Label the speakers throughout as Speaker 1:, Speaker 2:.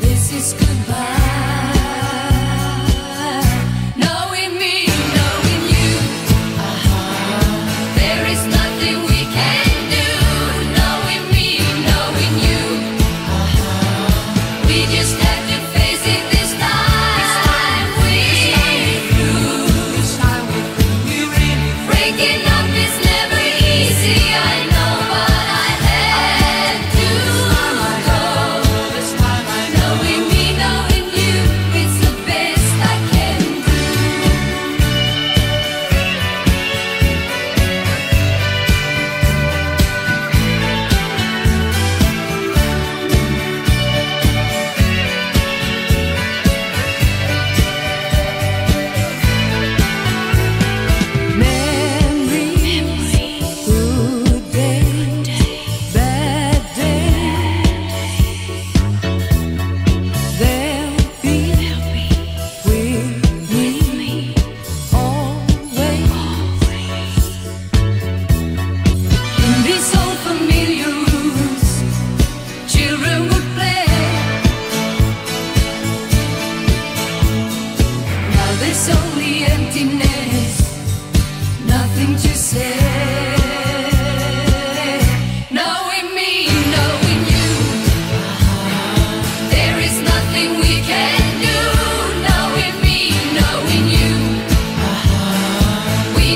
Speaker 1: This is goodbye.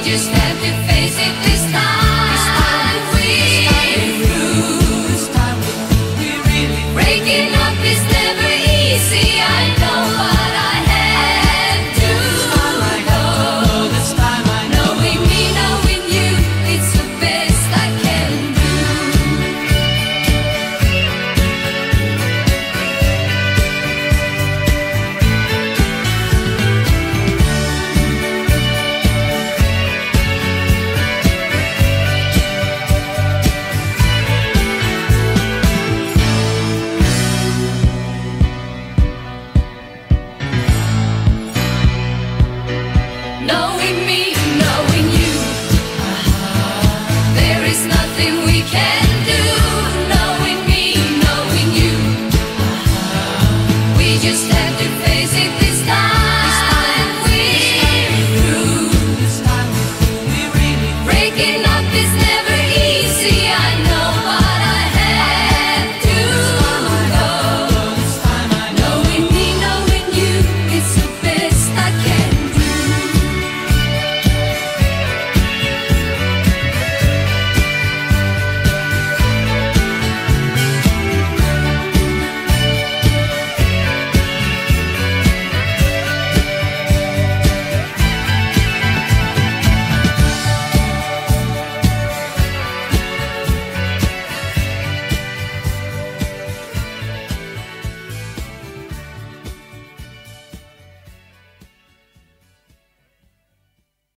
Speaker 1: just that